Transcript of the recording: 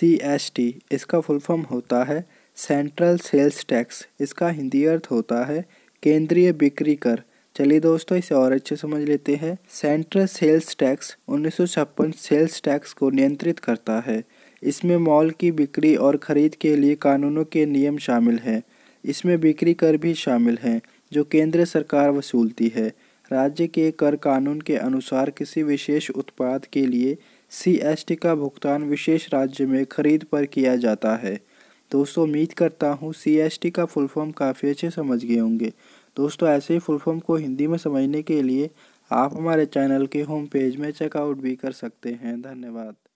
सी S T इसका full form होता है सेंट्रल सेल्स टैक्स इसका हिंदी अर्थ होता है केंद्रीय बिक्री कर। चलिए दोस्तों, इसे और अच्छे समझ लेते हैं। सेंट्रल सेल्स टैक्स उन्नीस सौ छप्पन सेल्स टैक्स को नियंत्रित करता है। इसमें मॉल की बिक्री और खरीद के लिए कानूनों के नियम शामिल हैं। इसमें बिक्री कर भी शामिल हैं, जो केंद्र सरकार वसूलती है। राज्य के कर कानून के अनुसार किसी विशेष उत्पाद के लिए सीएसटी का भुगतान विशेष राज्य में खरीद पर किया जाता है। दोस्तों, उम्मीद करता हूँ सीएसटी का फुल फॉर्म काफ़ी अच्छे समझ गए होंगे। दोस्तों, ऐसे ही फुल फॉर्म को हिंदी में समझने के लिए आप हमारे चैनल के होम पेज में चेकआउट भी कर सकते हैं। धन्यवाद।